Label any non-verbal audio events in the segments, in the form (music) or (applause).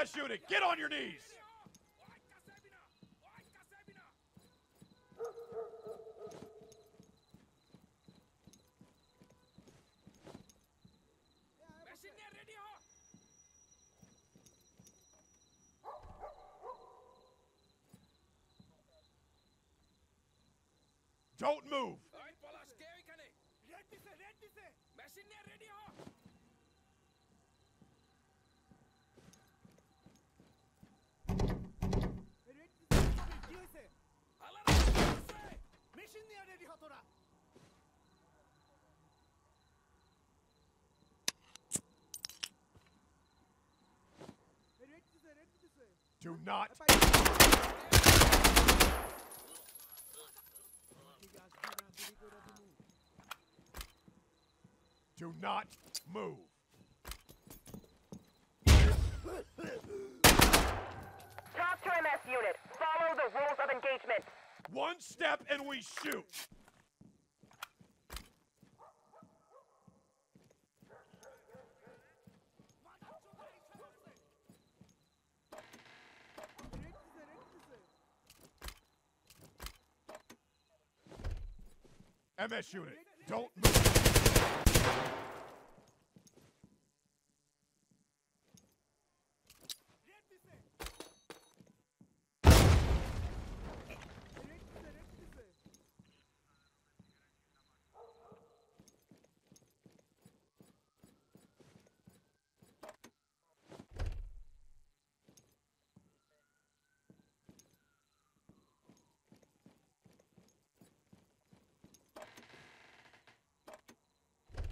MS unit, get on your knees! Don't move! Do not. Do not move. Talk to MS unit. Follow the rules of engagement. One step and we shoot. MS unit, don't move.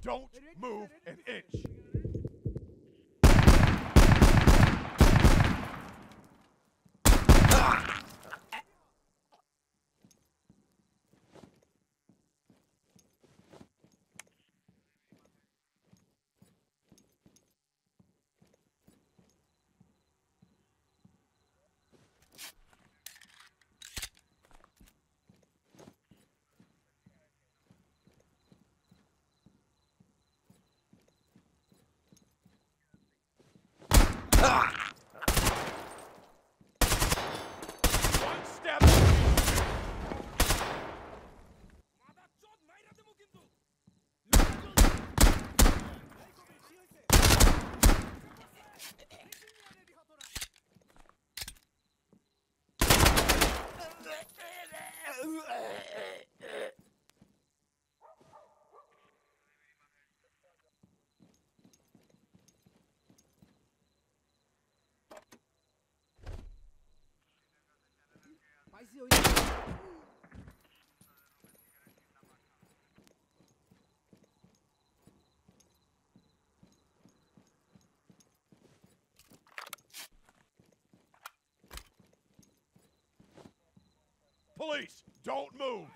Don't move an inch. One step. Police, don't move.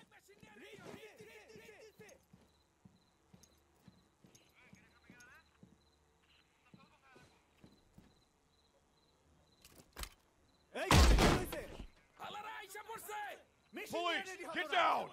Police, get down.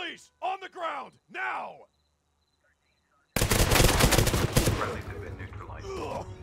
Police, on the ground, now! Friendlies have been neutralized. (gasps) (gasps) (sighs) Ugh.